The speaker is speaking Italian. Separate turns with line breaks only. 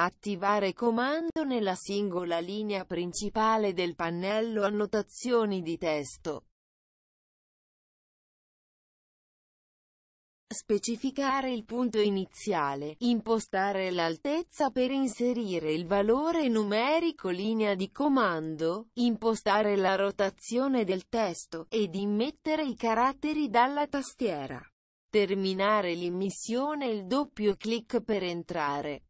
Attivare comando nella singola linea principale del pannello annotazioni di testo. Specificare il punto iniziale, impostare l'altezza per inserire il valore numerico linea di comando, impostare la rotazione del testo, ed immettere i caratteri dalla tastiera. Terminare l'immissione il doppio clic per entrare.